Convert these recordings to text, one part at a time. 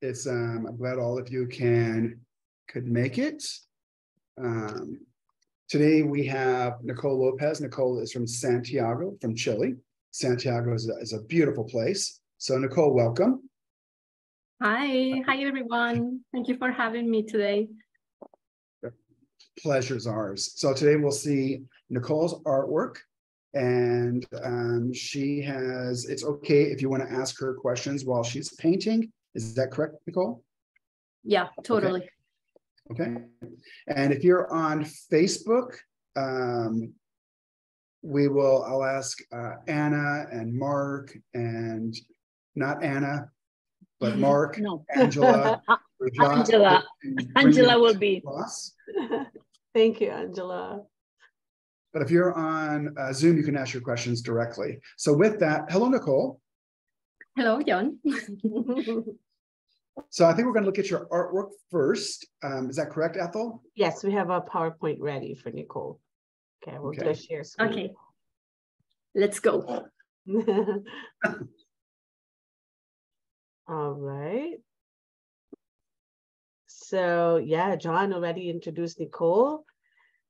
It's um, I'm glad all of you can could make it. Um, today we have Nicole Lopez. Nicole is from Santiago, from Chile. Santiago is a, is a beautiful place. So Nicole, welcome. Hi, hi everyone. Thank you for having me today. Pleasure's ours. So today we'll see Nicole's artwork and um, she has, it's okay if you want to ask her questions while she's painting. Is that correct, Nicole? Yeah, totally. Okay. okay. And if you're on Facebook, um, we will, I'll ask uh, Anna and Mark and not Anna, but Mark, no. Angela, Angela, Angela will be. Thank you, Angela. But if you're on uh, Zoom, you can ask your questions directly. So with that, hello, Nicole. Hello, John. So I think we're going to look at your artwork first. Um, is that correct, Ethel? Yes, we have a PowerPoint ready for Nicole. Okay, we'll okay. just share screen. Okay, let's go. All right. So yeah, John already introduced Nicole.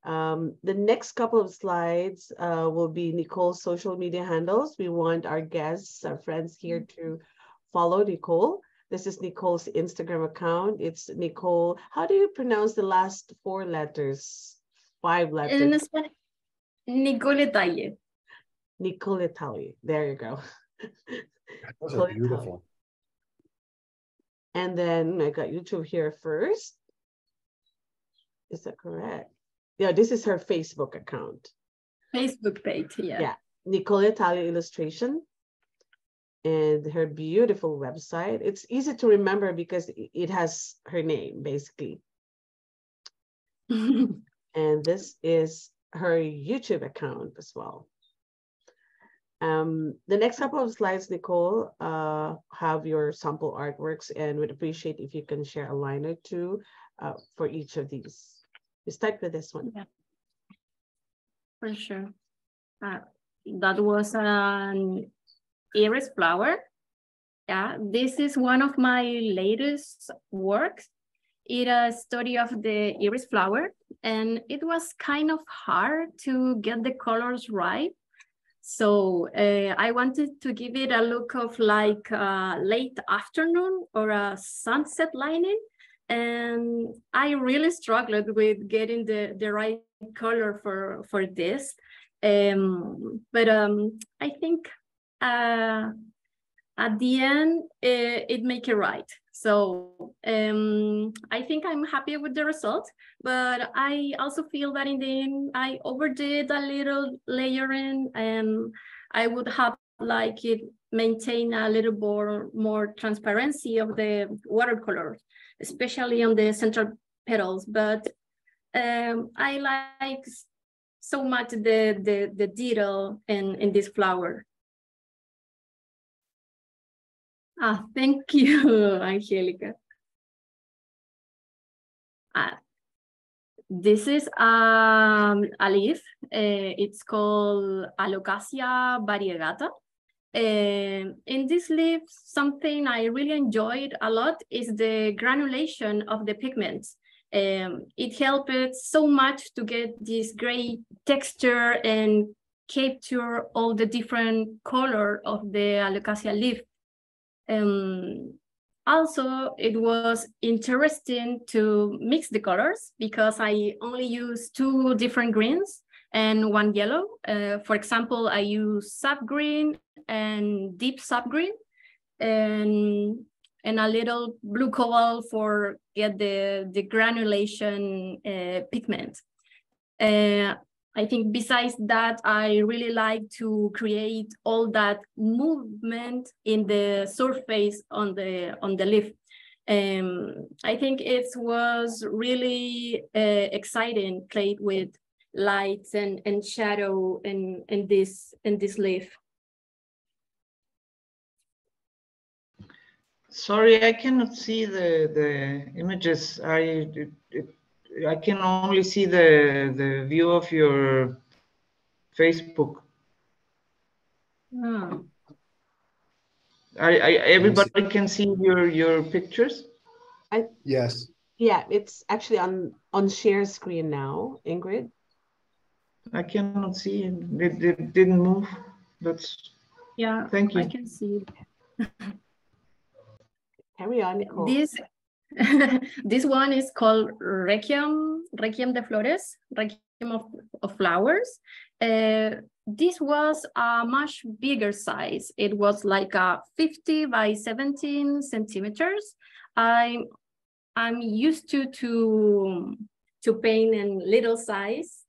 Um, the next couple of slides uh, will be Nicole's social media handles. We want our guests, our friends here to follow Nicole. This is Nicole's Instagram account. It's Nicole. How do you pronounce the last four letters? Five letters. In Spanish, Nicole Talle. Nicole Talle. There you go. Those are beautiful. And then I got YouTube here first. Is that correct? Yeah, this is her Facebook account. Facebook page, yeah. Yeah, Nicole Talle Illustration and her beautiful website. It's easy to remember because it has her name, basically. and this is her YouTube account as well. Um, the next couple of slides, Nicole, uh, have your sample artworks and would appreciate if you can share a line or two uh, for each of these. We start with this one. Yeah, for sure. Uh, that was an iris flower. Yeah, this is one of my latest works. It's a study of the iris flower, and it was kind of hard to get the colors right. So uh, I wanted to give it a look of like a late afternoon or a sunset lining and I really struggled with getting the, the right color for, for this. Um, but um, I think uh, at the end, it, it make it right. So um, I think I'm happy with the result, but I also feel that in the end, I overdid a little layering and I would have like it maintain a little more, more transparency of the watercolor especially on the central petals. But um, I like so much the, the, the detail in, in this flower. Ah, thank you, Angelica. Ah, this is um, a leaf. Uh, it's called Alocasia variegata. Uh, in this leaf, something I really enjoyed a lot is the granulation of the pigments. Um, it helped so much to get this great texture and capture all the different color of the alocasia leaf. Um, also, it was interesting to mix the colors because I only use two different greens and one yellow. Uh, for example, I use sap green and deep sap green and and a little blue cobalt for get the the granulation uh, pigment. Uh, I think besides that, I really like to create all that movement in the surface on the on the leaf. Um, I think it was really uh, exciting played with lights and, and shadow in, in this in this leaf. Sorry, I cannot see the the images. I I can only see the the view of your Facebook. Oh. I, I everybody can see your your pictures. I Yes, yeah, it's actually on on share screen now, Ingrid. I cannot see it. It, it didn't move. That's Yeah, thank you. I can see. Carry on, Nicole. This this one is called Requiem, Requiem de Flores, Requiem of, of Flowers. Uh, this was a much bigger size. It was like a 50 by 17 centimeters. I'm I'm used to to to paint in little size,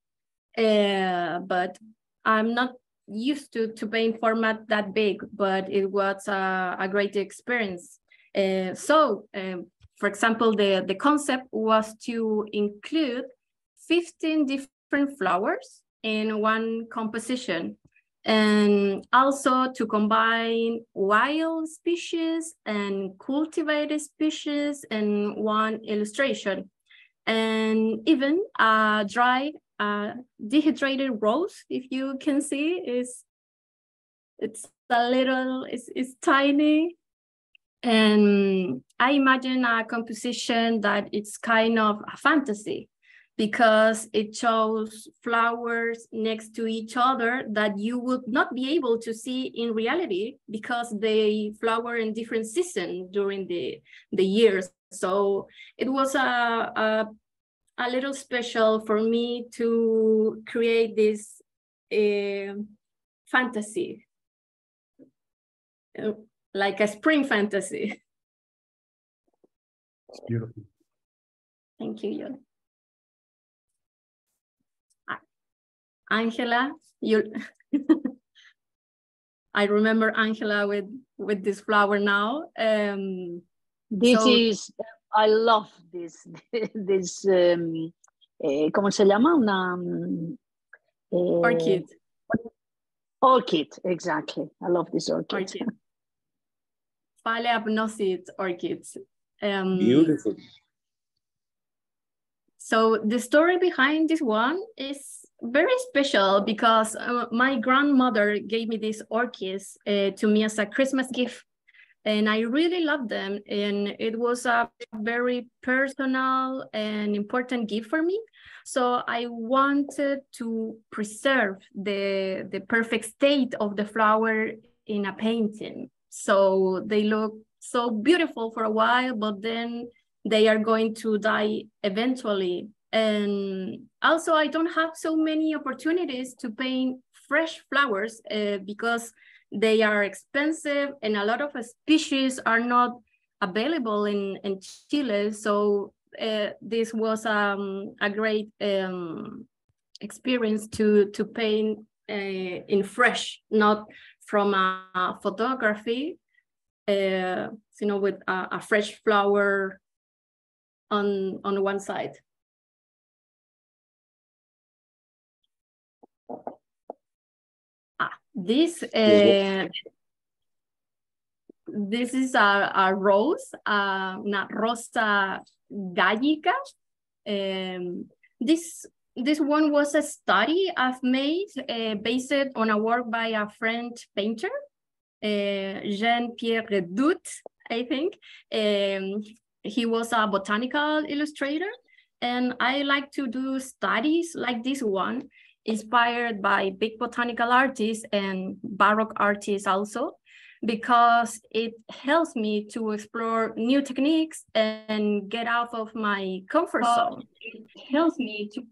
uh, but I'm not used to to paint format that big. But it was a, a great experience. Uh, so, um, for example, the, the concept was to include 15 different flowers in one composition. And also to combine wild species and cultivated species in one illustration. And even a dry uh, dehydrated rose if you can see is it's a little it's, it's tiny and I imagine a composition that it's kind of a fantasy because it shows flowers next to each other that you would not be able to see in reality because they flower in different seasons during the, the years. So it was a, a, a little special for me to create this uh, fantasy. Like a spring fantasy. it's beautiful. Thank you, Yon. Angela, you. I remember Angela with with this flower now. Um, This So- is, I love this, this, um, eh, ¿cómo se llama? Una, um, eh, orchid, Orchid, exactly. I love this orchid. orchid. Phalaenopsis orchids. Um, Beautiful. So the story behind this one is very special because uh, my grandmother gave me these orchids uh, to me as a Christmas gift. And I really love them. And it was a very personal and important gift for me. So I wanted to preserve the, the perfect state of the flower in a painting. So they look so beautiful for a while, but then they are going to die eventually. And also, I don't have so many opportunities to paint fresh flowers uh, because they are expensive and a lot of species are not available in, in Chile. So uh, this was um, a great um, experience to, to paint uh, in fresh, not from a photography, uh, you know, with a, a fresh flower on on one side. Ah, this uh, this is a, a rose, uh, una rosa gallica. Um, this this one was a study I've made uh, based on a work by a French painter, uh, Jean-Pierre Redout, I think. Um, he was a botanical illustrator and I like to do studies like this one inspired by big botanical artists and baroque artists also because it helps me to explore new techniques and get out of my comfort zone. It helps me to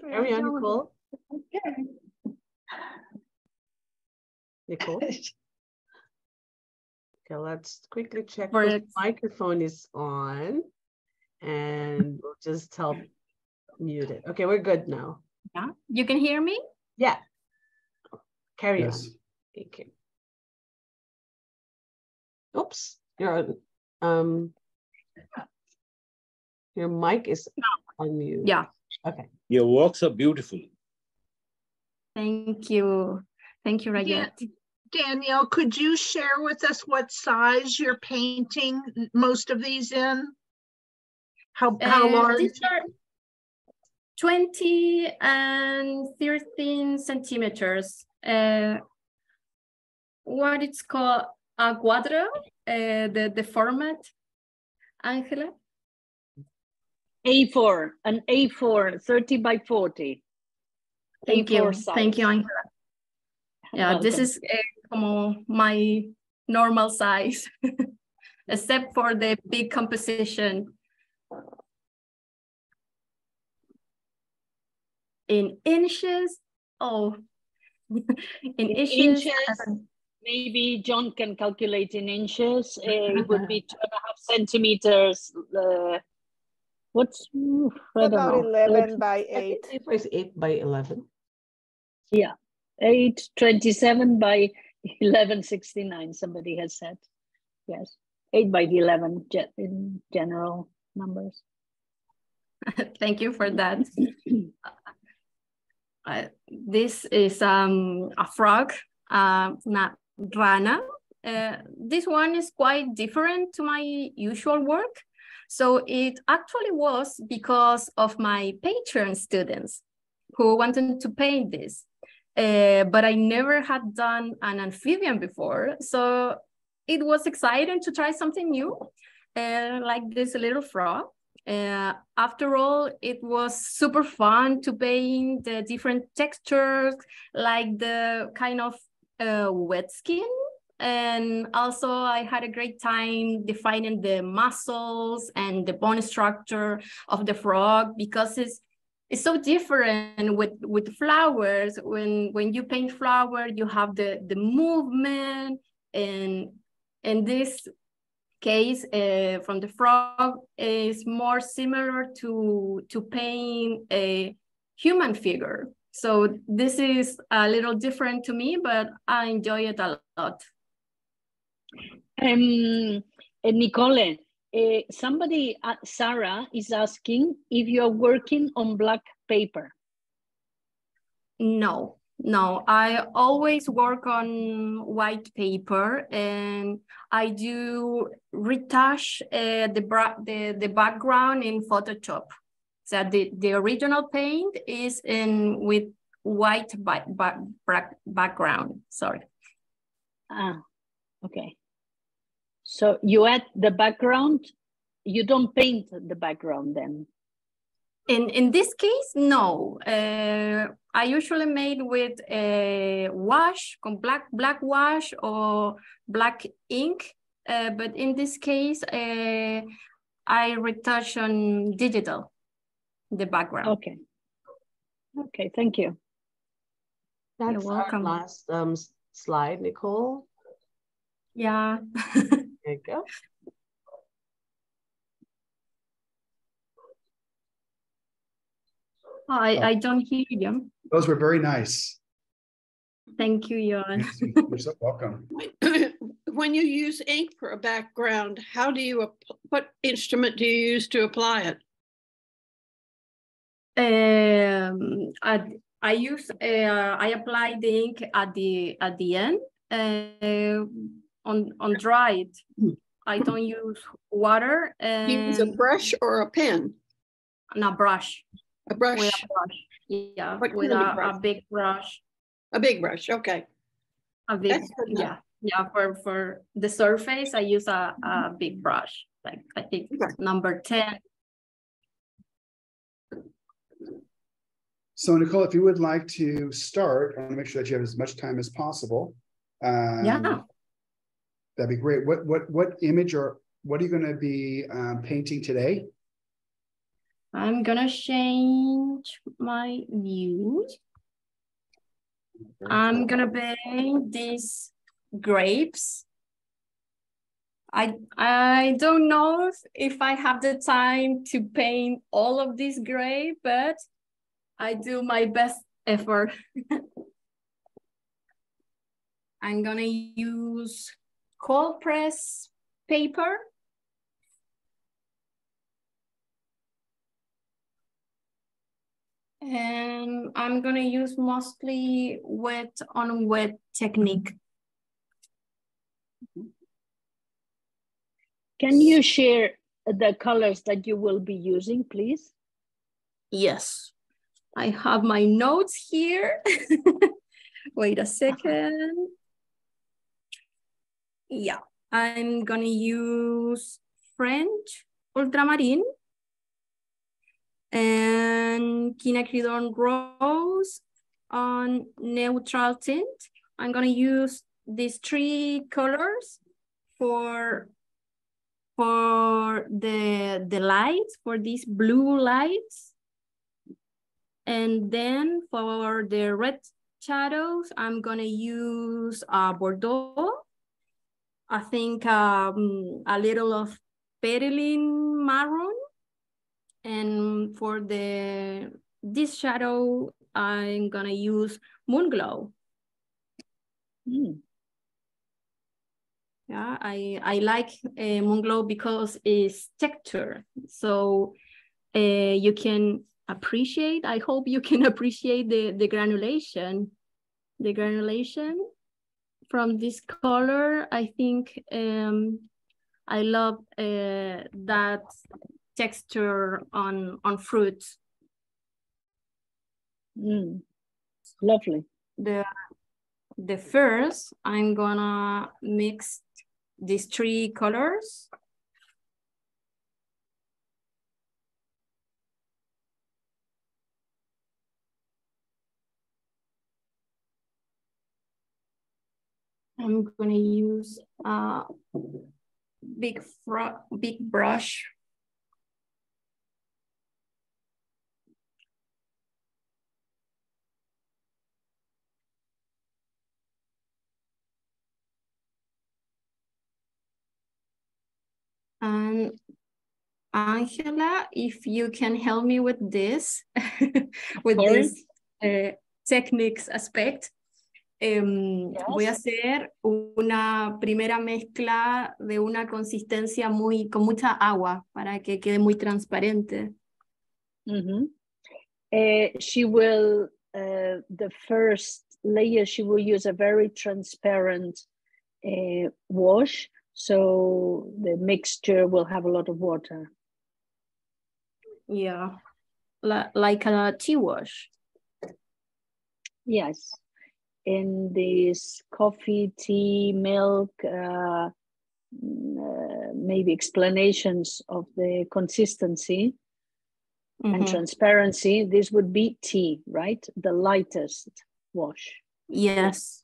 Carry on, Nicole. Okay. Nicole. Okay, let's quickly check For if the microphone is on. And we'll just help mute it. Okay, we're good now. Yeah, you can hear me? Yeah. Carry on. Thank you. Oops, you're on. Um, your mic is on mute. Yeah. Okay. Your works are beautiful. Thank you. Thank you, Yeah. Rayet. Danielle, could you share with us what size you're painting most of these in? How, how Uh, large? These are, 20 and 13 centimeters. Uh, what it's called a cuadro, uh, the, the format, Angela? A4, an A4, 30 by 40. Thank you. A4 Thank you, size. Angela. Yeah, this is uh, como my normal size, except for the big composition. In inches, oh, in In inches, inches, Maybe John can calculate in inches. Uh, it would be two and a half centimeters. Uh, what's oof, I don't About know, 11 by 8. think A4 is eight by eleven. Yeah, eight twenty-seven by eleven sixty-nine. Somebody has said, yes, eight by eleven ge- in general numbers. thank you for that. Uh, this is um, a frog, uh, not rana. Uh, this one is quite different to my usual work. So it actually was because of my patron students who wanted to paint this. Uh, but I never had done an amphibian before. So it was exciting to try something new, uh, like this little frog. Uh, after all, it was super fun to paint the different textures, like the kind of uh, wet skin. And also, I had a great time defining the muscles and the bone structure of the frog because it's it's so different with with flowers. When when you paint flower, you have the the movement, and in this case uh, from the frog is more similar to to paint a human figure. So this is a little different to me, but I enjoy it a lot. Um, uh, Nicole, uh, somebody, uh, Sarah, is asking if you are working on black paper. No, no, I always work on white paper and I do retouch uh, the, the, the background in Photoshop. So the, the original paint is in with white ba- ba- background, sorry. Ah, okay. So you add the background, you don't paint the background then? In, in this case, no. Uh, I usually made with a wash, con black, black wash or black ink. Uh, but in this case, uh, I retouch on digital, the background. Okay. Okay, thank you. That's our welcome. last um slide, Nicole. Yeah. There you go. I, I don't hear you. Those were very nice. Thank you, Jan. You're so welcome. When you use ink for a background, how do you, what instrument do you use to apply it? Um, I, I use, uh, I apply the ink at the, at the end, uh, on, on dried. I don't use water Do you use a brush or a pen? and a brush, A with brush, a brush. Yeah, What with kind of a, a big brush, a big brush, okay. a big, That's yeah. Yeah, for, for the surface, I use a, a big brush, like I think Okay. number ten. So Nicole, if you would like to start, I want to make sure that you have as much time as possible. Um, Yeah. That'd be great. What, what, what image or what are you going to be um, painting today? I'm gonna change my views. I'm gonna paint these grapes. I I don't know if, if I have the time to paint all of these grape, but I do my best effort. I'm gonna use cold press paper. And I'm gonna use mostly wet on wet technique. Can you share the colors that you will be using, please? Yes. I have my notes here. Wait a second. Yeah, I'm gonna use French ultramarine and quinacridone rose on neutral tint. I'm gonna use these three colors for for the the lights for these blue lights and then for the red shadows i'm gonna use uh, bordeaux i think um, a little of perylene maroon and for the this shadow i'm gonna use Moonglow Mm. Yeah, I, I like uh, Moonglow because it's texture. So uh, you can appreciate, I hope you can appreciate the, the granulation. The granulation from this color, I think um, I love uh, that texture on, on fruit. Mm. Lovely. The, the first, I'm gonna mix these three colors. I'm gonna use a big fro big brush. And Angela, if you can help me with this, with this uh, techniques aspect, em, voy a hacer una primera mezcla de una consistencia muy, con mucha agua para que quede muy transparente. Uh, she will, uh, the first layer, she will use a very transparent uh, wash. So the mixture will have a lot of water. Yeah, La- like a tea wash. Yes. In this coffee, tea, milk, uh, mm, uh, maybe explanations of the consistency and Mhm. transparency, this would be tea, right? The lightest wash. Yes.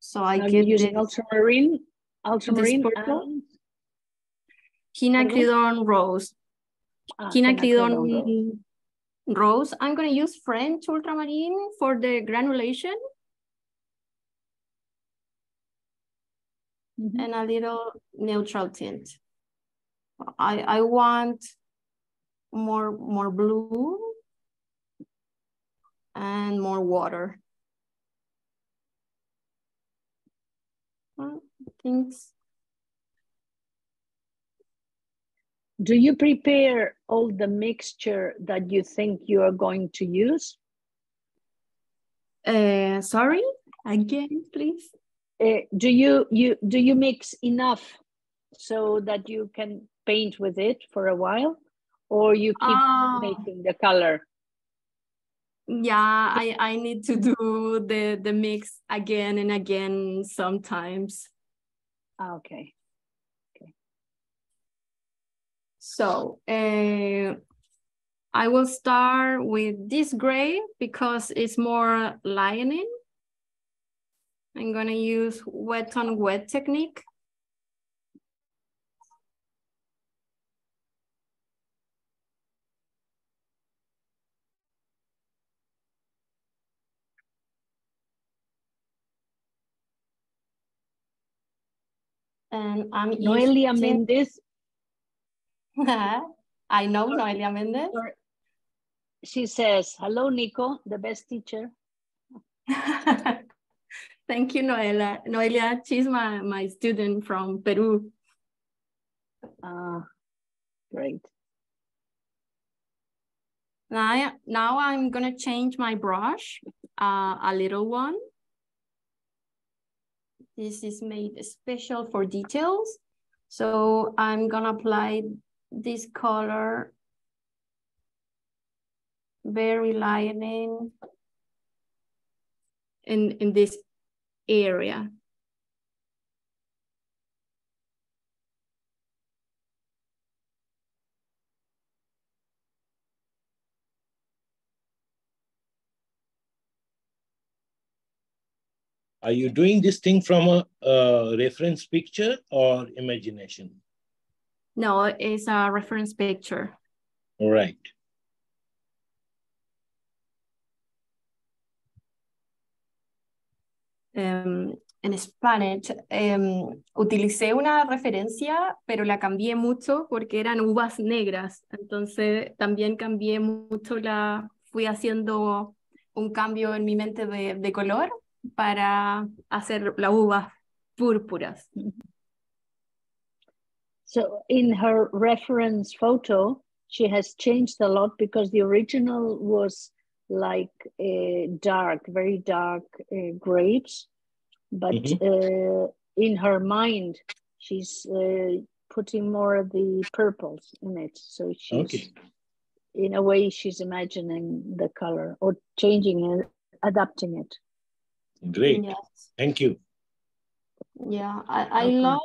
So I you get using ultramarine? Ultramarine and quinacridone rose. ah, quinacridone rose. I'm gonna use French ultramarine for the granulation Mhm. and a little neutral tint. I I want more more blue and more water. Things Do you prepare all the mixture that you think you are going to use? uh sorry again please. Uh, do you you do you mix enough so that you can paint with it for a while, or you keep Oh. making the color? Yeah, I, I need to do the, the mix again and again sometimes. Ah, Okay. So uh, I will start with this gray because it's more lining. I'm gonna use wet on wet technique. And I'm Noelia using- Mendes, I know Noelia Mendez. she says, "Hello, Nico, the best teacher." Thank you, Noelia. Noelia, she's my, my student from Peru. Ah, great. Now, I- now I'm gonna change my brush, uh, a little one. This is made special for details. So I'm gonna apply this color very lightening in, in this area. Are you doing this thing from a, a reference picture or imagination? No, it's a reference picture. All right. Um, en Spanish um, utilicé una referencia, pero la cambié mucho porque eran uvas negras. Entonces también cambié mucho la, fui haciendo un cambio en mi mente de, de color para hacer las uvas púrpuras. So in her reference photo, she has changed a lot because the original was like uh, dark, very dark uh, grapes. But uh, in her mind, she's uh, putting more of the purples in it. So she's, Okay. in a way, she's imagining the color or changing it, adapting it. Great. Yes. Thank you. Yeah, I, I Okay. love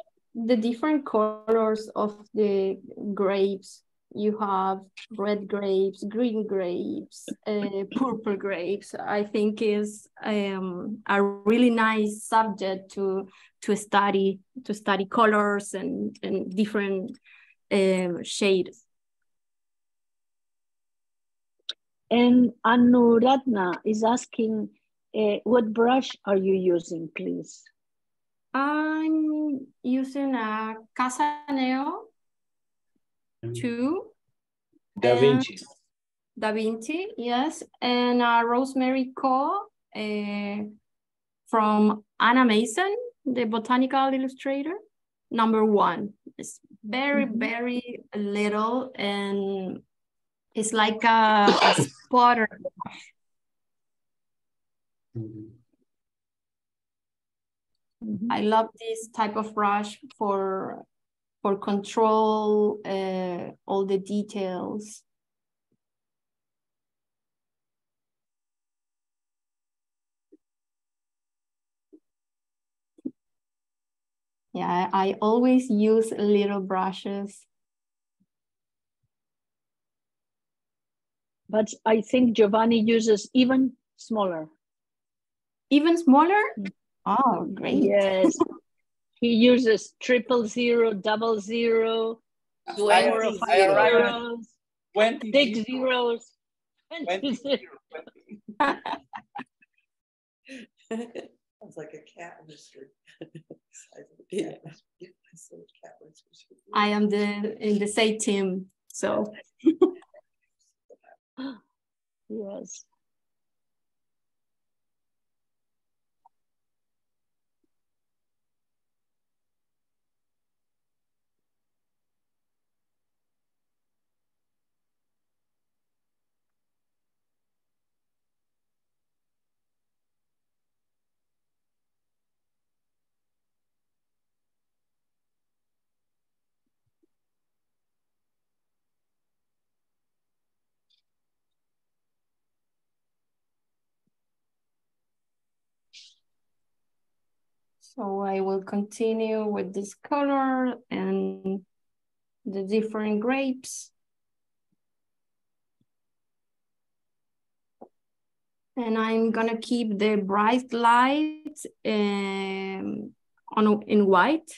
the different colors of the grapes. You have red grapes, green grapes, uh, purple grapes. I think is um, a really nice subject to to study to study colors and and different um, shades. And Anuradha is asking, uh, what brush are you using, please? I'm using a Casaneo two Da Vinci. Da Vinci, yes, and uh, Rosemary Co. uh, from Anna Mason, the botanical illustrator, number one. It's very, Mhm. very little and it's like a, a spotter. Mhm. I love this type of brush for for control uh, all the details. Yeah, I, I always use little brushes. But I think Giovanni uses even smaller. Even smaller? Mm. Oh, great. Yes. he uses triple zero, double zero, four or Twenty five zero. zeros, Twenty six zero. zeros. Twenty zero, twenty. Sounds like a cat in the street. Size a cat. Yeah, I saw a cat once was- I am the in the same team. So Yes. So I will continue with this color and the different grapes. And I'm gonna keep the bright light um, on in white.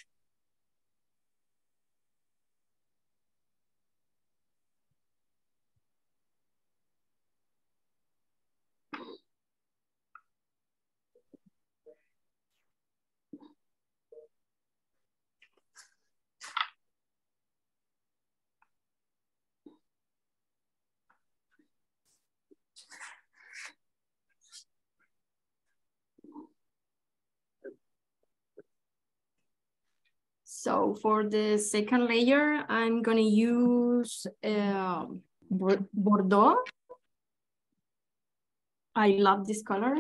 So for the second layer, I'm gonna use um, Bor- Bordeaux. I love this color.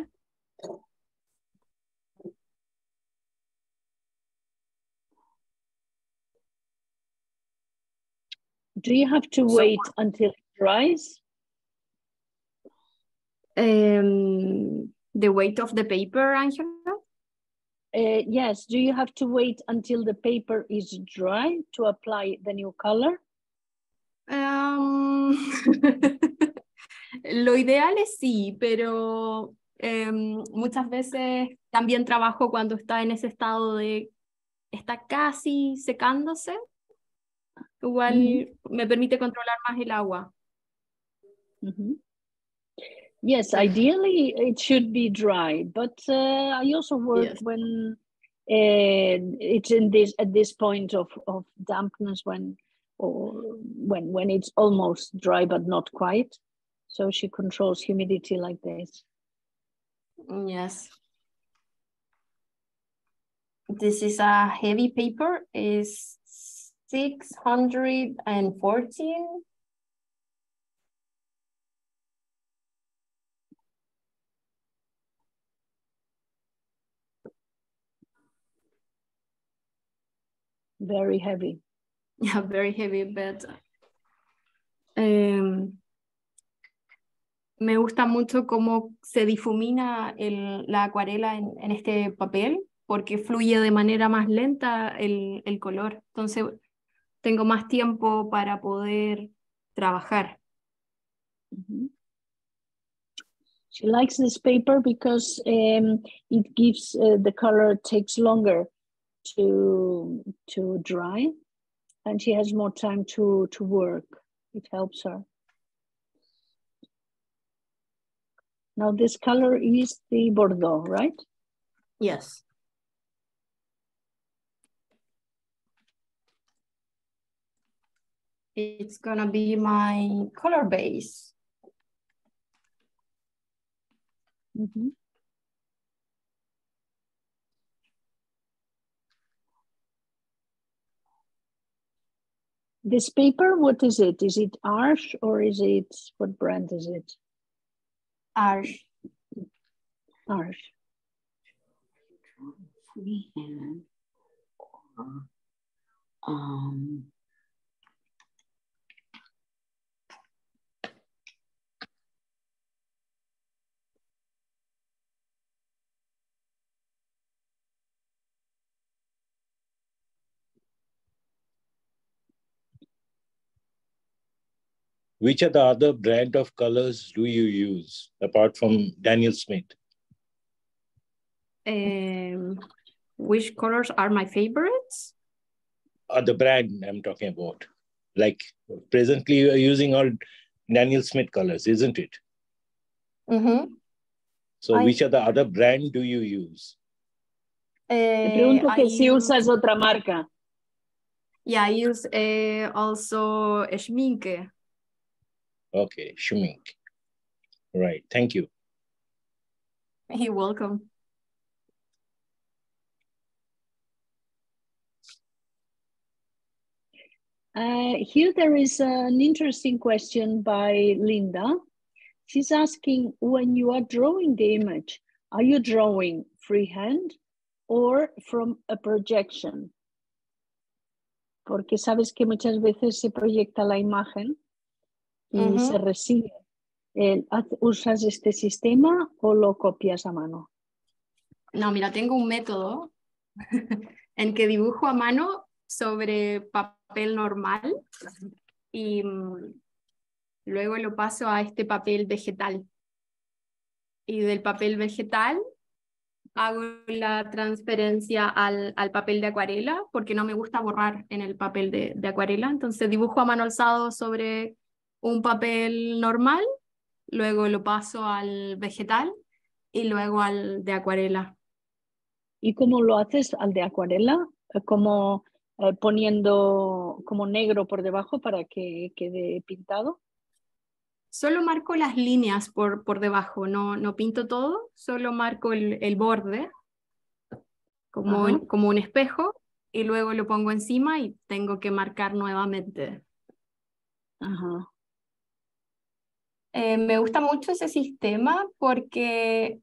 Do you have to So- wait until it dries? Um, the weight of the paper, Angela? Uh, yes, do you have to wait until the paper is dry to apply the new color? Um, lo ideal es sí, pero em, muchas veces también trabajo cuando está en ese estado de está casi secándose. Igual me permite controlar más el agua. Mhm. Yes, ideally it should be dry, but uh, I also work Yes. when uh, it's in this at this point of, of dampness when or when when it's almost dry but not quite. So she controls humidity like this. Yes. This is a heavy paper, is 614. Very heavy. Yeah, very heavy, but em, me gusta mucho cómo se difumina el- la acuarela en, en este papel, porque fluye de manera más lenta el, el color. Entonces, tengo más tiempo para poder trabajar. Mhm. She likes this paper because um, it gives uh, the color takes longer to to dry, and she has more time to to work. It helps her. Now this color is the Bordeaux, right? Yes. It's gonna be my color base. Mhm. This paper, what is it? Is it Arches or is it what brand is it? Arches. Arches. Freehand or um Which are the other brand of colors do you use apart from Daniel Smith? Um, which colors are my favorites? Or the brand I'm talking about? Like presently you are using all Daniel Smith colors, isn't it? Mhm. So I- which are the other brand do you use? Te Eh, pregunto I que si use- usas otra marca. Yeah, I use uh, also Schmincke. Okay, Schmincke. Right, thank you. You're welcome. Uh, here there is an interesting question by Linda. She's asking when you are drawing the image, are you drawing freehand or from a projection? Porque sabes que muchas veces se proyecta la imagen y Ujú. se recibe. El- ¿Usas este sistema o lo copias a mano? No, mira, tengo un método en que dibujo a mano sobre papel normal y mm, luego lo paso a este papel vegetal. Y del papel vegetal hago la transferencia al, al papel de acuarela porque no me gusta borrar en el papel de, de acuarela. Entonces dibujo a mano alzado sobre un papel normal, luego lo paso al vegetal y luego al de acuarela. ¿Y cómo lo haces al de acuarela? Eh, Como eh, poniendo como negro por debajo para que quede pintado. Solo marco las líneas por, por debajo, no, no pinto todo, solo marco el, el borde como, un- como un espejo y luego lo pongo encima y tengo que marcar nuevamente. Ajá. Eh, me gusta mucho ese sistema porque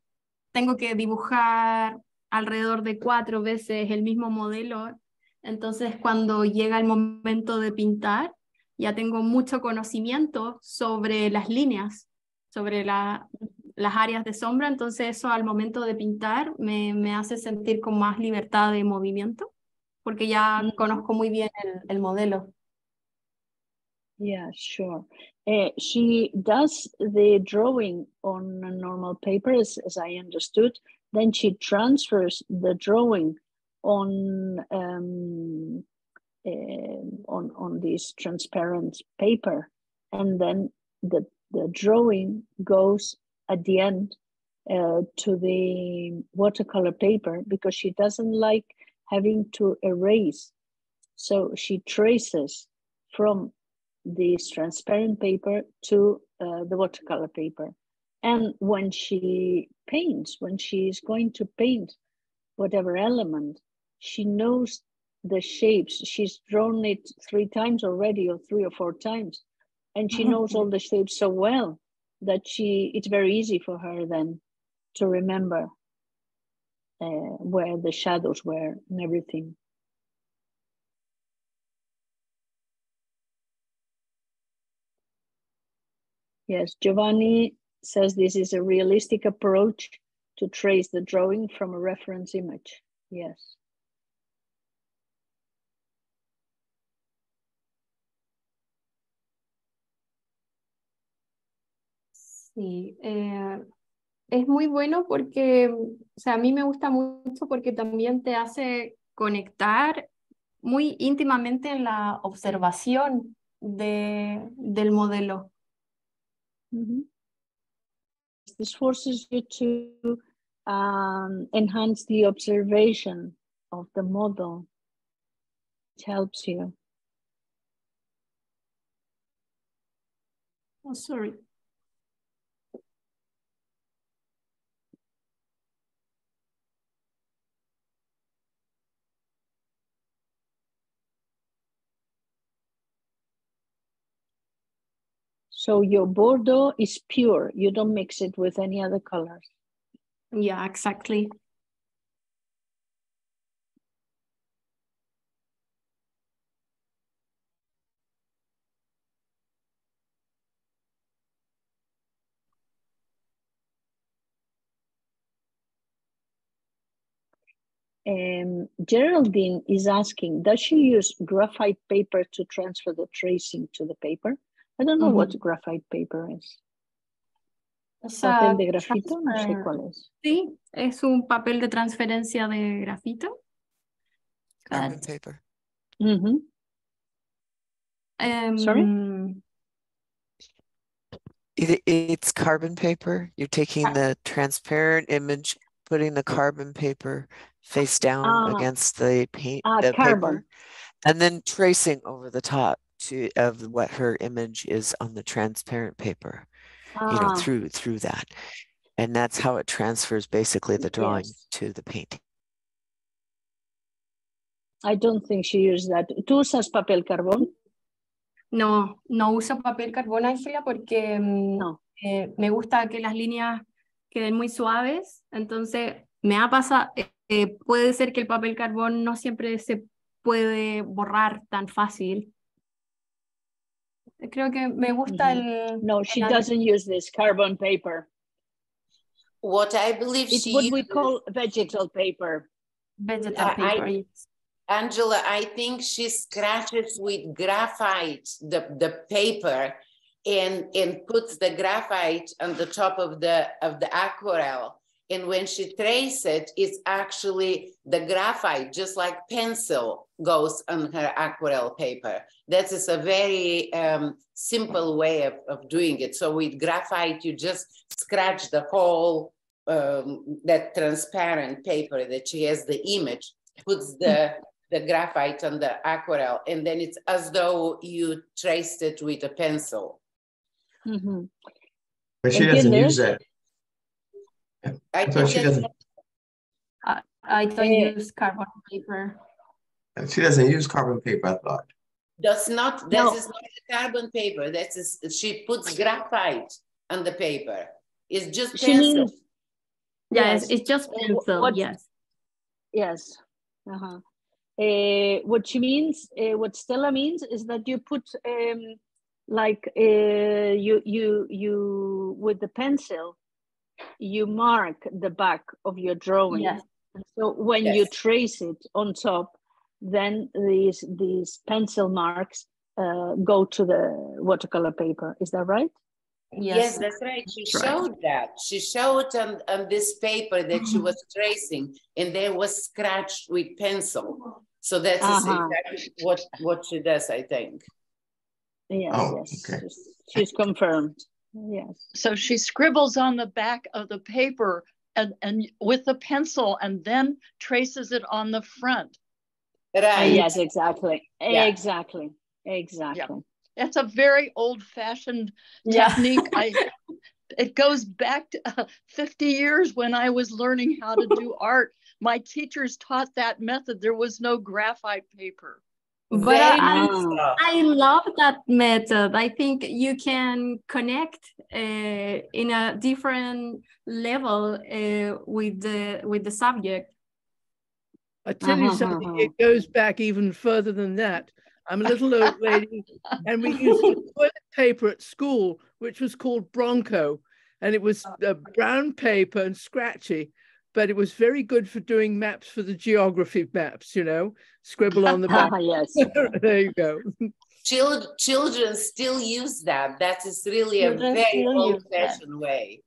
tengo que dibujar alrededor de cuatro veces el mismo modelo. Entonces, cuando llega el momento de pintar, ya tengo mucho conocimiento sobre las líneas, sobre la, las áreas de sombra, entonces eso al momento de pintar me, me hace sentir con más libertad de movimiento, porque ya conozco muy bien el, el modelo. Yeah, sure. Uh, she does the drawing on normal paper, as, as I understood. Then she transfers the drawing on um, uh, on on this transparent paper, and then the the drawing goes at the end uh, to the watercolor paper because she doesn't like having to erase. So she traces from this transparent paper to uh, the watercolor paper. And when she paints, when she is going to paint whatever element, she knows the shapes. She's drawn it three times already, or three or four times. And she knows all the shapes so well that she it's very easy for her then to remember uh, where the shadows were and everything. Yes, Giovanni says this is a realistic approach to trace the drawing from a reference image. Yes. Sí, eh, es muy bueno porque, o sea, a mí me gusta mucho porque también te hace conectar muy íntimamente en la observación de, del modelo. This forces you to um, enhance the observation of the model. It helps you. Oh, sorry. So your Bordeaux is pure. You don't mix it with any other colors. Yeah, exactly. Um, Geraldine is asking, does she use graphite paper to transfer the tracing to the paper? I don't know what graphite paper is. O sea, Papel de grafito, no sé cuál es. Sí, es un papel de transferencia de grafito. Carbon paper. Mm -hmm. Sorry? Em, It, it's carbon paper. You're taking the transparent image, putting the carbon paper face down Ah. against the paint Ah, the carbon. paper, and then tracing over the top to of what her image is on the transparent paper. You know, Ah, through through that, and that's how it transfers basically the drawing Yes. to the painting. I don't think she used that. ¿Tú usas papel carbón? No, no uso papel carbón, Ángela, porque mm, No. eh, me gusta que las líneas queden muy suaves. Entonces, me ha pasado, eh, puede ser que el papel carbón no siempre se puede borrar tan fácil. Creo que me gusta el... No, she el- doesn't use this carbon paper. What I believe It's she what we call vegetal paper. vegetal I- I- paper. yes. Angela, I think she scratches with graphite the, the paper and, and puts the graphite on the top of the, of the aquarelle. And when she traces it, it's actually the graphite, just like pencil goes on her aquarelle paper. That is a very um, simple way of, of doing it. So with graphite, you just scratch the whole, um, that transparent paper that she has the image, puts the, the graphite on the aquarelle, and then it's as though you traced it with a pencil. Mhm. But she And doesn't use that. I I thought she doesn't, I, I don't Eh, use carbon paper. she doesn't use carbon paper, I thought. Does not, No. that is not the carbon paper, that is, she puts graphite on the paper. It's just She pencil. means Yes, Yes. it's just Uh, pencil, what- yes. Yes. Uh-huh. Uh, what she means, uh, what Stella means, is that you put um, like uh, you you you with the pencil, you mark the back of your drawing. Yes. So when you trace it on top, then these these pencil marks uh, go to the watercolor paper. Is that right? Yes, that's right. She That's right. showed that. She showed on, on this paper that she was tracing and there was scratched with pencil. So that's Uh-huh. exactly what, what she does, I think. Yes, Oh, yes. okay. She's, she's confirmed. Yes. So she scribbles on the back of the paper and, and with a pencil and then traces it on the front. Right. yes, exactly. Yeah. Exactly. Exactly. That's a very old fashioned Yeah. technique. I, it goes back to uh, 50 years when I was learning how to do art. My teachers taught that method. There was no graphite paper. But Very I, good stuff. I love that method. I think you can connect uh, in a different level uh, with the with the subject. I tell you Uh-huh, something, uh-huh. it goes back even further than that. I'm a little old lady, and we used a toilet paper at school, which was called Bronco, and it was uh, brown paper and scratchy, but it was very good for doing maps for the geography maps. You know, scribble on the back. yes. there you go. Chil- children still use that. That is really a very old fashioned way.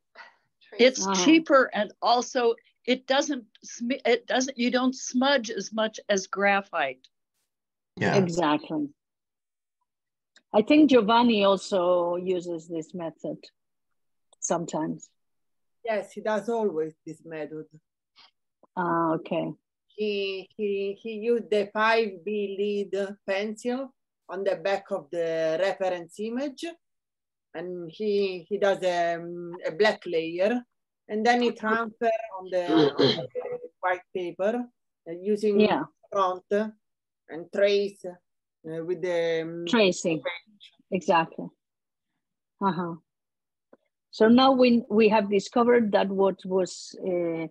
It's Uh-huh. cheaper and also it doesn't sm- it doesn't you don't smudge as much as graphite. Yeah. Exactly. I think Giovanni also uses this method sometimes. Yes, he does always this method. Ah, okay. He he he used the 5B lead pencil on the back of the reference image, and he he does um, a black layer, and then he transfer on the, on the white paper uh, using Yeah. front and trace uh, with the um, Tracing. Exactly. Uh-huh. So now we we have discovered that what was uh,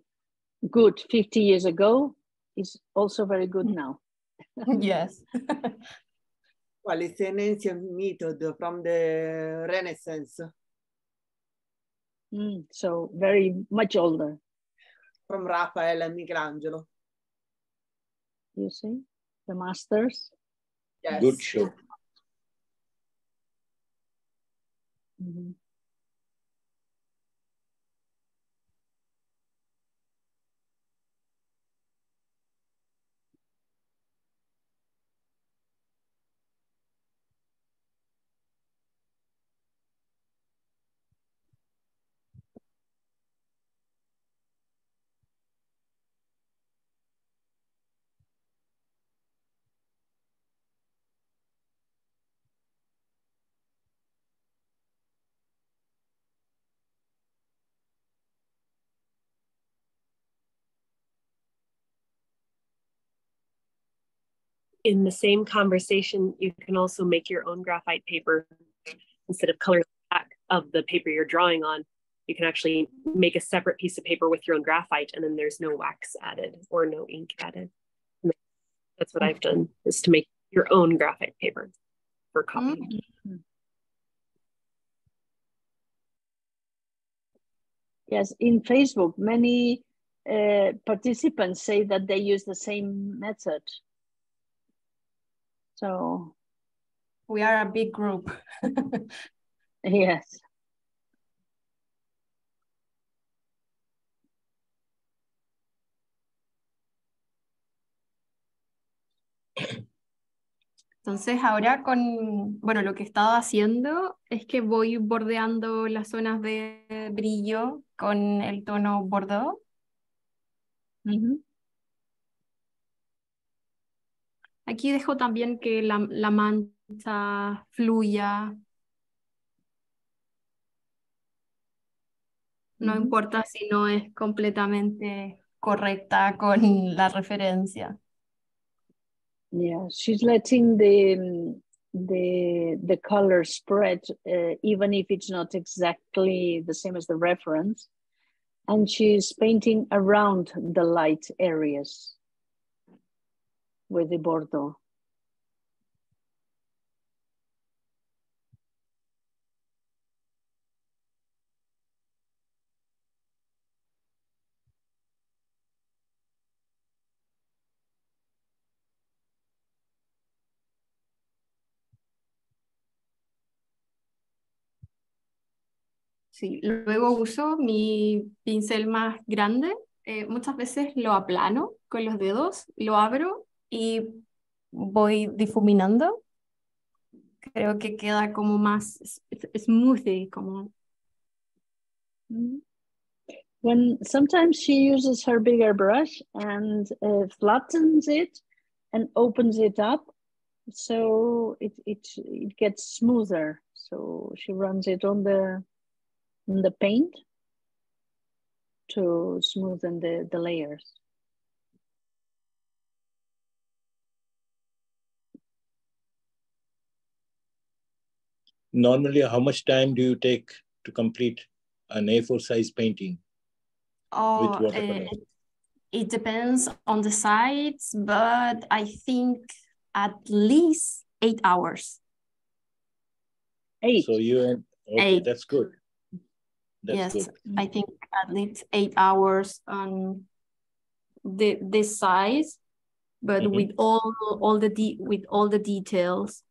good 50 years ago is also very good now. yes. Well, it's an ancient method from the Renaissance, Mm, so very much older, from Raphael and Michelangelo. you see, the masters. Yes. Good show. Mhm. In the same conversation, you can also make your own graphite paper instead of coloring the back of the paper you're drawing on. You can actually make a separate piece of paper with your own graphite, and then there's no wax added or no ink added. And That's what I've done is to make your own graphite paper for copying. Yes, in Facebook, many uh, participants say that they use the same method. So We are a big group. yes. Entonces ahora con, bueno, lo que he estado haciendo es que voy bordeando las zonas de brillo con el tono bordeaux. Ujú. Aquí dejo también que la, la mancha fluya. No importa si no es completamente correcta con la referencia. Yeah, she's letting the the the color spread, uh, even if it's not exactly the same as the reference, and she's painting around the light areas with the Bordeaux. Sí, luego uso mi pincel más grande, eh, muchas veces lo aplano con los dedos, lo abro y voy difuminando. Creo que queda como más smoothie, como Mhm. When sometimes she uses her bigger brush and uh, flattens it and opens it up, so it it it gets smoother. So she runs it on the on the paint to smoothen the the layers. Normally, how much time do you take to complete an A4 size painting Oh, with watercolor? uh, it depends on the size, but I think at least eight hours. Eight. So you and okay, Eight. that's good. That's yes, good. I think at least eight hours on the this size, but Mhm. with all all the de with all the details.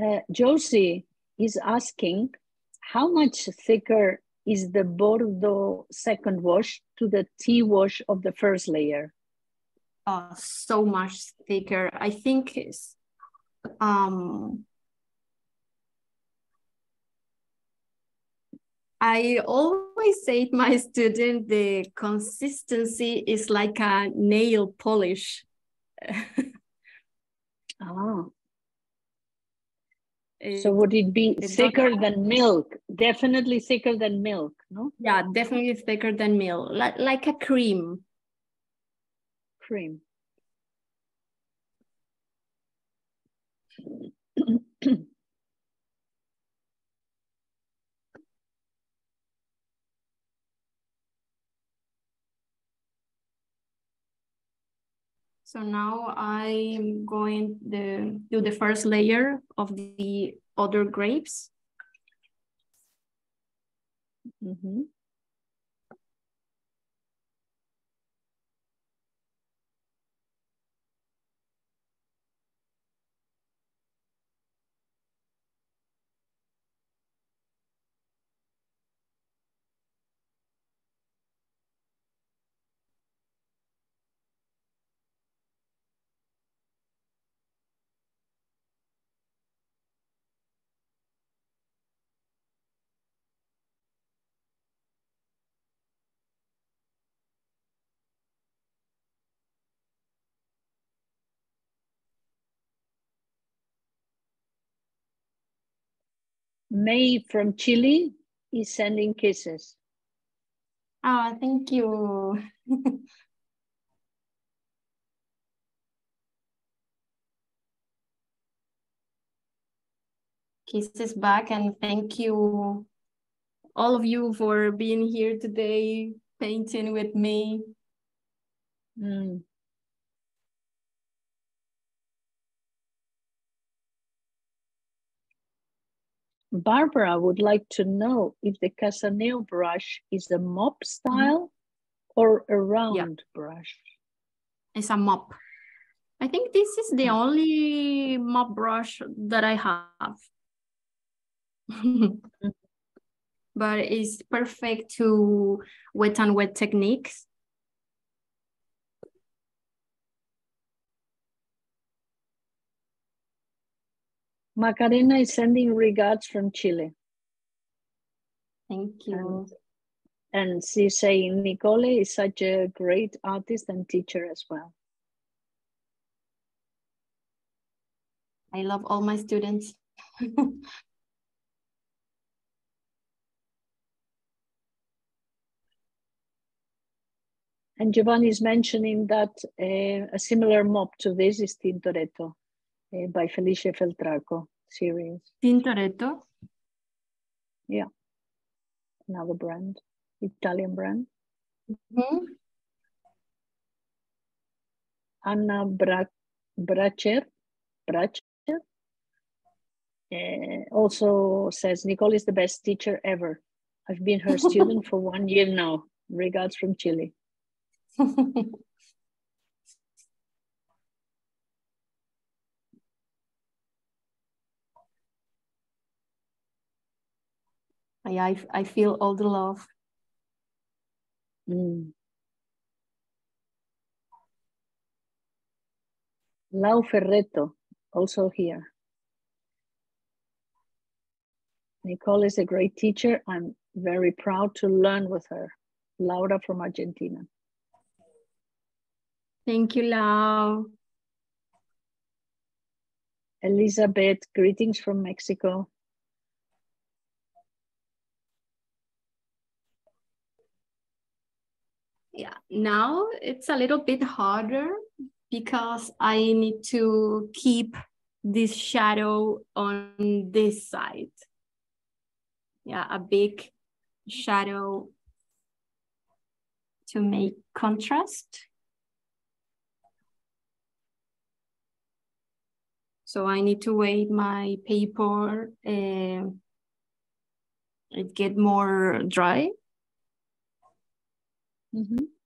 Uh, Josie is asking, how much thicker is the Bordeaux second wash to the tea wash of the first layer? uh, so much thicker. I think it's um I always say to my student the consistency is like a nail polish. Ah, Eh, so would it be thicker than milk? Definitely thicker than milk, no? yeah, definitely thicker than milk, like like a cream. Cream. So now I'm going to do the first layer of the other grapes. Mhm. May from Chile is sending kisses. Ah, thank you. Kisses back and thank you all of you for being here today, painting with me. Mm. Barbara would like to know if the Casaneo brush is a mop mm-hmm. style or a round brush. It's a mop. I think this is the mm. only mop brush that I have. Mm-hmm. but it's perfect to wet and wet techniques. Macarena is sending regards from Chile. Thank you. And, and she's saying Nicole is such a great artist and teacher as well. I love all my students. And Giovanni is mentioning that uh, a similar mob to this is Tintoretto uh, by Felice Feltraco series. Tintoretto. Yeah. Another brand, Italian brand. Mhm. Anna Bra- Bracher, Bracher uh, also says Nicole is the best teacher ever. I've been her student for one year now. Regards from Chile. I, I, feel all the love. Mm. Lau Ferretto, also here. Nicole is a great teacher. I'm very proud to learn with her. Laura from Argentina. Thank you, Lau. Elizabeth, greetings from Mexico. Yeah, now it's a little bit harder because I need to keep this shadow on this side. Yeah, a big shadow to make contrast. So I need to wait my paper uh, it get more dry. Mm -hmm.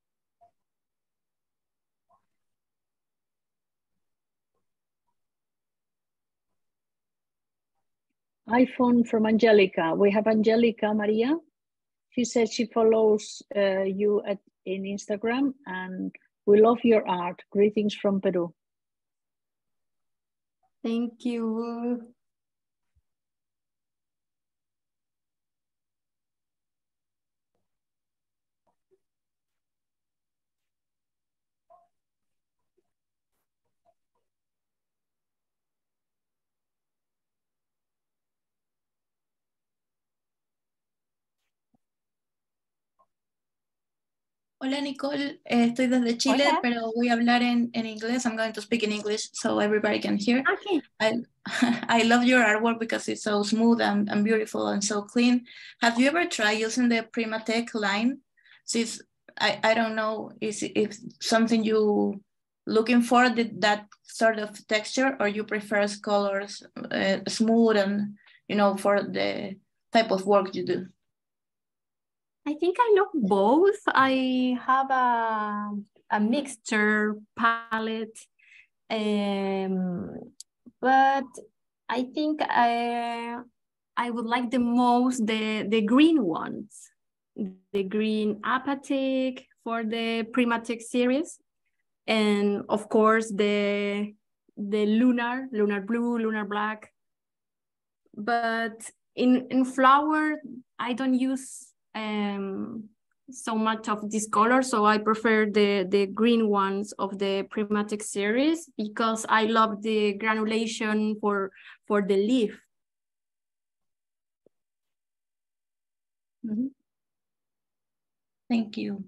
iPhone from Angelica. We have Angelica Maria. She says she follows uh, you at in Instagram and we love your art. Greetings from Peru. Thank you. Hola Nicole, eh, estoy desde Chile, Hola. pero voy a hablar en, en inglés. I'm going to speak in English so everybody can hear. Okay. I, I love your artwork because it's so smooth and, and beautiful and so clean. Have you ever tried using the PrimaTek line? Since I, I don't know is if something you looking for the, that sort of texture or you prefer colors uh, smooth and you know for the type of work you do. I think I love both. I have a, a mixture palette, um, but I think I, I would like the most the, the green ones, the Green Apatite for the PrimaTek series. And of course, the, the lunar, lunar blue, lunar black. But in, in flower, I don't use um, so much of this color, so I prefer the, the green ones of the PrimaTek series because I love the granulation for, for the leaf. Mm -hmm. Thank you.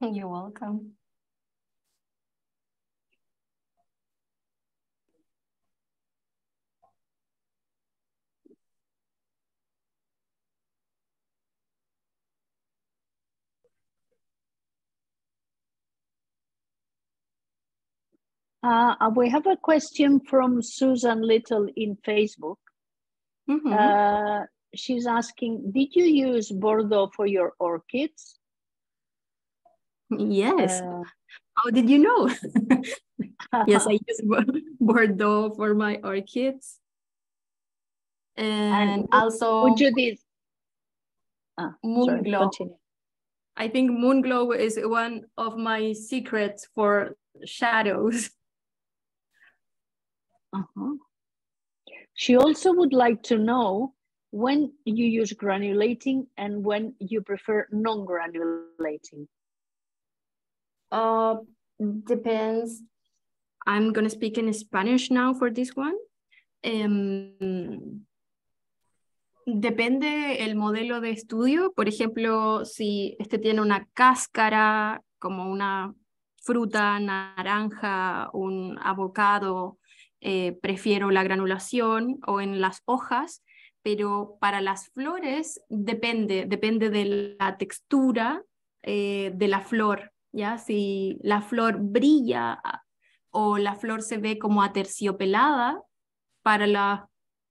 You're welcome. Uh, we have a question from Susan Little in Facebook. Mm -hmm. uh, she's asking, did you use Bordeaux for your orchids? Yes. Uh, How did you know? yes, I use Bordeaux for my orchids. And, and also would you did ah, Moonglow. I think Moonglow is one of my secrets for shadows. Uh-huh. She also would like to know when you use granulating and when you prefer non-granulating. Uh, depends. I'm gonna speak in Spanish now for this one. Um, depende el modelo de estudio. Por ejemplo, si este tiene una cáscara como una fruta, naranja, un avocado, eh, prefiero la granulación o en las hojas, pero para las flores depende, depende de la textura eh, de la flor, ¿ya? Si la flor brilla o la flor se ve como aterciopelada, para las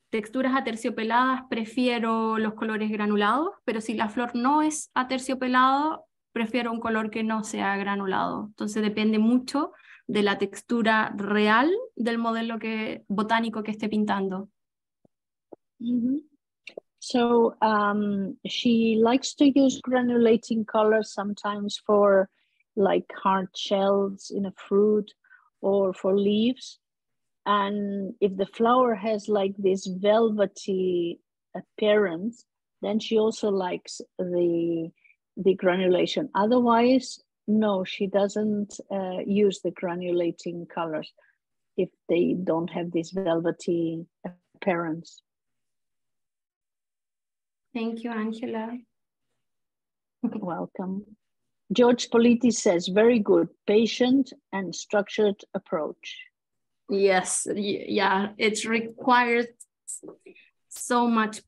texturas aterciopeladas prefiero los colores granulados, pero si la flor no es aterciopelada, prefiero un color que no sea granulado. Entonces depende mucho de la textura real del modelo que, botánico que esté pintando. Mm -hmm. So um, she likes to use granulating colors sometimes for like hard shells in a fruit or for leaves. And if the flower has like this velvety appearance, then she also likes the, the granulation. Otherwise, no, she doesn't uh, use the granulating colors if they don't have this velvety appearance. Thank you, Angela. Welcome. George Politi says, very good, patient and structured approach. Yes, yeah, it requires so much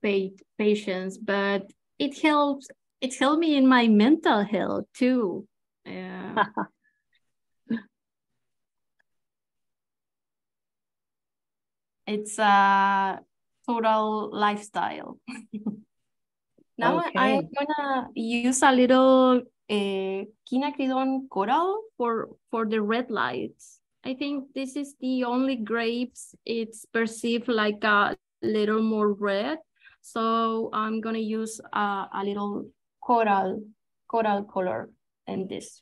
patience, but it helps. It helped me in my mental health too. Yeah. it's a total lifestyle. now okay. I'm gonna use a little uh, quinacridone coral for for the red lights. I think this is the only grapes it's perceived like a little more red. So I'm gonna use a, a little coral coral color in this.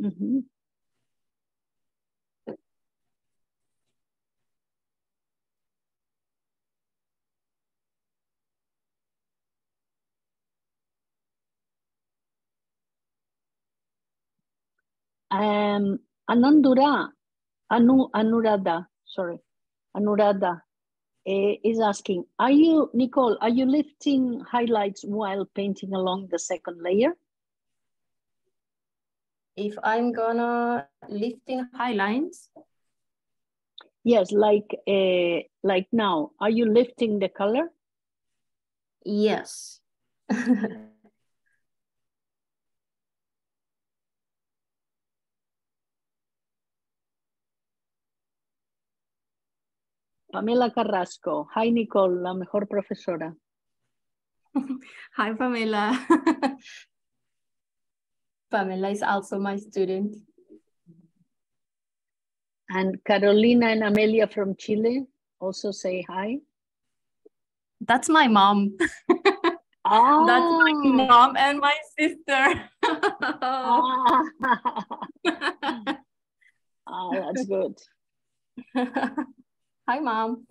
Mm -hmm. Um, Anandura, Anu, Anuradha, sorry, Anuradha uh, is asking, are you, Nicole, are you lifting highlights while painting along the second layer? If I'm gonna lifting high lines? Yes, like uh, like now, are you lifting the color? Yes. Pamela Carrasco. Hi, Nicole, la mejor profesora. Hi, Pamela. Pamela is also my student. And Carolina and Amelia from Chile also say hi. That's my mom. Oh. That's my oh. mom and my sister. oh. oh, that's good. Hi, mom.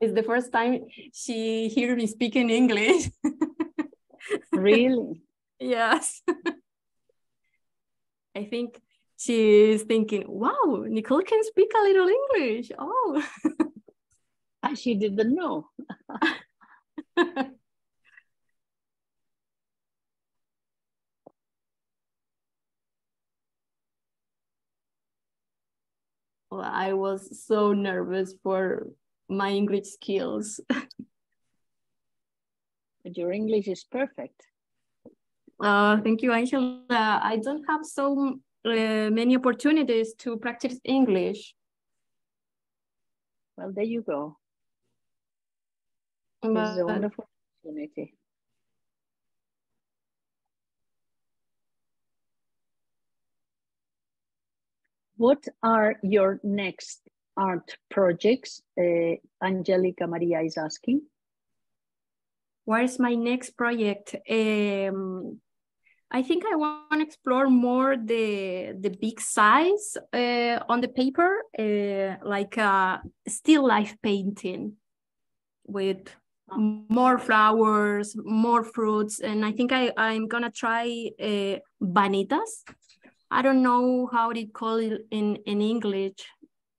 it's the first time she hear me speak in English. Really? Yes. I think she's thinking, wow, Nicole can speak a little English. Oh. and she didn't know. well, I was so nervous for my English skills. But your English is perfect. Uh, thank you, Angela. I don't have so uh, many opportunities to practice English. Well, there you go. But, this is a wonderful opportunity. What are your next art projects? Uh, Angelica Maria is asking. Where's my next project? Um, I think I want to explore more the the big size uh, on the paper, uh, like a still life painting with more flowers, more fruits, and I think I I'm gonna try uh, vanitas. I don't know how it call it in in English.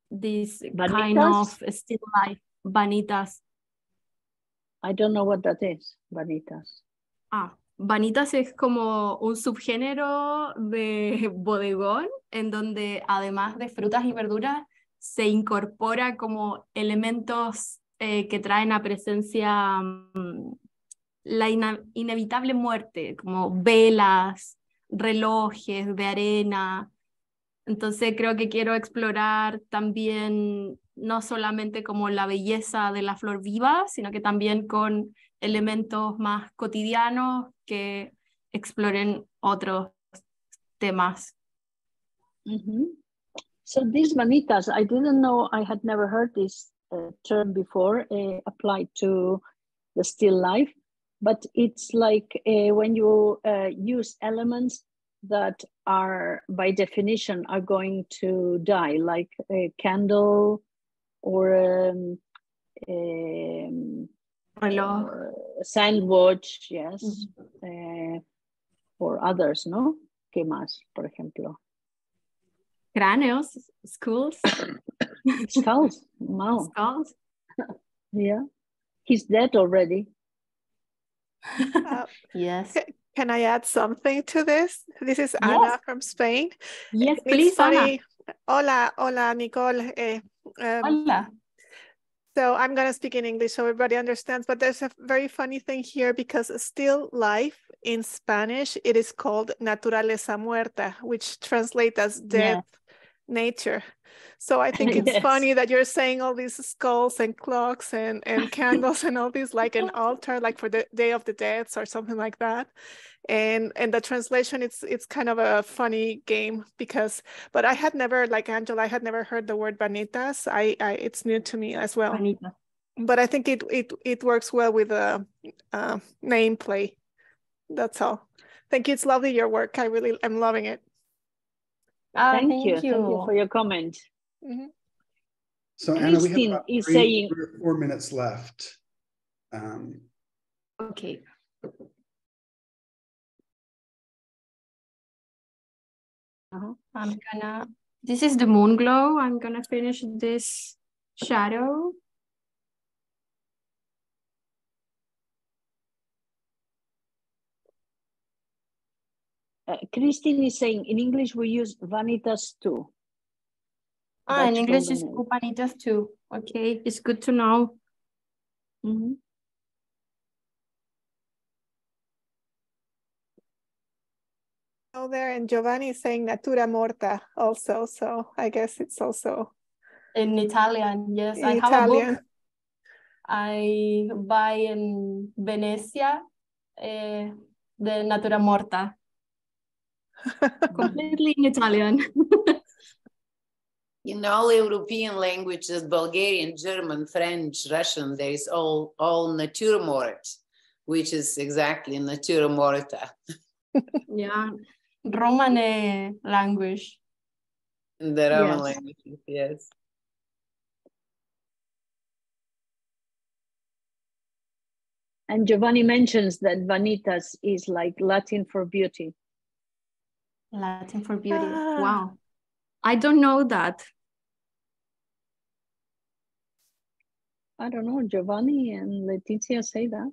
This vanitas? kind of still life vanitas. I don't know what that is, vanitas. Ah, Vanitas es como un subgénero de bodegón en donde además de frutas y verduras se incorpora como elementos eh, que traen a presencia um, la inevitable muerte, como velas, relojes de arena. Entonces creo que quiero explorar también no solamente como la belleza de la flor viva, sino que también con elementos más cotidianos que exploren otros temas. So these vanitas, I didn't know, I had never heard this uh, term before uh, applied to the still life, but it's like uh, when you uh, use elements that are by definition are going to die, like a candle or um, um, or a sandwich, yes, uh, or others, ¿no? ¿Qué más, por ejemplo? Cráneos, skulls. Skulls, wow. Skulls. Yeah, he's dead already. Uh, yes. Ca- Can I add something to this? This is Yes. Anna from Spain. Yes, It's please, funny- Hola, hola, Nicole. Eh, um, Hola. So I'm going to speak in English so everybody understands, but there's a very funny thing here because still life in Spanish, it is called naturaleza muerta, which translates as dead nature. So I think it's Yes. funny that you're saying all these skulls and clocks and, and candles and all these like an altar, like for the Day of the Dead or something like that. And and the translation, it's it's kind of a funny game because, but I had never, like Angela, I had never heard the word vanitas. I, I it's new to me as well Vanita. but I think it it it works well with the uh, name play. That's all. Thank you. It's lovely your work. I really I'm loving it. Ah, thank, thank you. Thank you you. for your comment. Mhm. So Anna, we have about is three, saying- three or four minutes left. Um, Okay. Uh-huh. I'm gonna, this is the Moonglow. I'm gonna finish this shadow. Uh, Christine is saying in English we use vanitas too. Ah, in English is vanitas too. Okay, it's good to know. Mhm. Oh, there and Giovanni is saying natura morta also. So I guess it's also In Italian, yes. I in have a book I buy in Venezia, eh, the Natura Morta. Completely in Italian. In all European languages, Bulgarian, German, French, Russian, there is all all Naturmort, which is exactly Natura Morta. yeah, Romane eh, language. In the Roman Yes. languages, yes. And Giovanni mentions that vanitas is like Latin for beauty. Latin for beauty. Ah. Wow. I don't know that. I don't know, Giovanni and Letizia say that.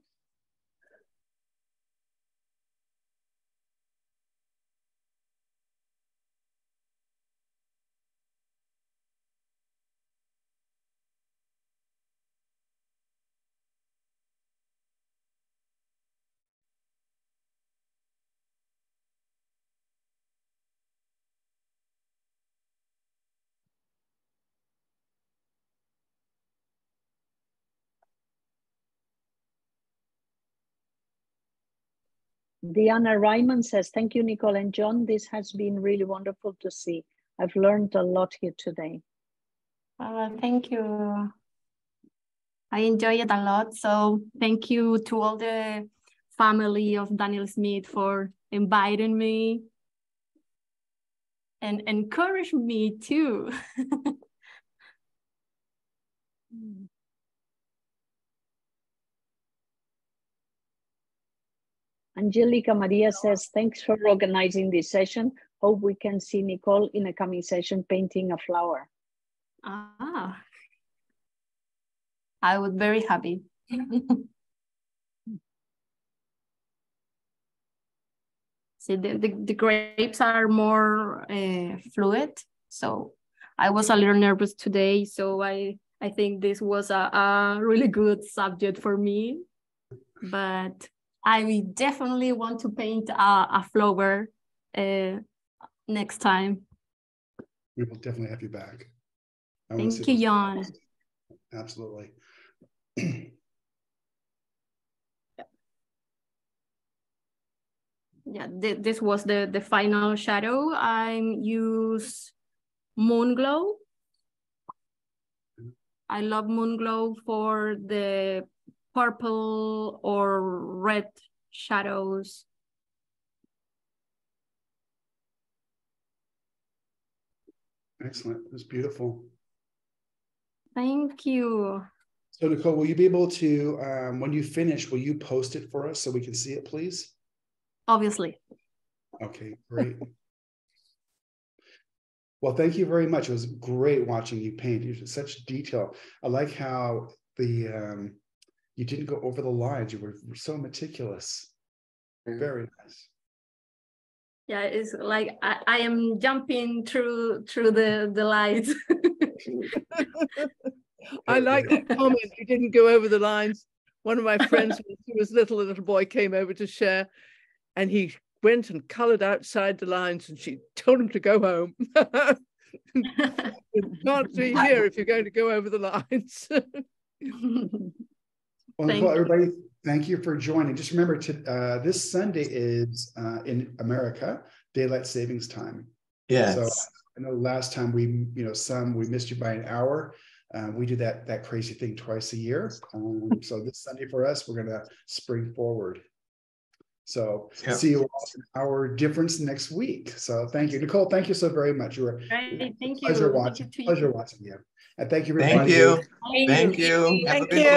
Diana Ryman says, Thank you, Nicole and John. This has been really wonderful to see. I've learned a lot here today. Uh, thank you. I enjoy it a lot. So thank you to all the family of Daniel Smith for inviting me and encourage me too. Angelica Maria says, Thanks for organizing this session. Hope we can see Nicole in a coming session painting a flower. ah, I would very happy. See, the, the, the grapes are more uh, fluid. So I was a little nervous today. So I, I think this was a, a really good subject for me. But I definitely want to paint a, a flower uh, next time. we will definitely have you back. I Thank you, Jan. Absolutely. yeah th- this was the the final shadow i use Moonglow I love Moonglow for the purple or red shadows. Excellent. Was beautiful. Thank you. So Nicole, will you be able to, um, when you finish, will you post it for us so we can see it, please? Obviously. Okay, great. well, thank you very much. It was great watching you paint. You such detail. I like how the um, you didn't go over the lines. You were so meticulous. Mm. Very nice. Yeah, it's like I, I am jumping through through the the lines. I like that comment. You didn't go over the lines. One of my friends, when he was little, a little boy came over to share, and he went and colored outside the lines, and she told him to go home. You can't be here if you're going to go over the lines. Well, Thank Nicole, you. everybody, thank you for joining. Just remember to uh, this Sunday is uh, in America daylight savings time. Yes. So I know last time we, you know, some we missed you by an hour. Uh, we do that that crazy thing twice a year. Um, so this Sunday for us, we're gonna spring forward. So Yep. see you all in our difference next week. So thank you, Nicole. Thank you so very much. You were Right, thank you. pleasure Thank watching. you to you. Pleasure watching you. And thank you. Thank everybody. you. Thank you. Have a Thank good you. day.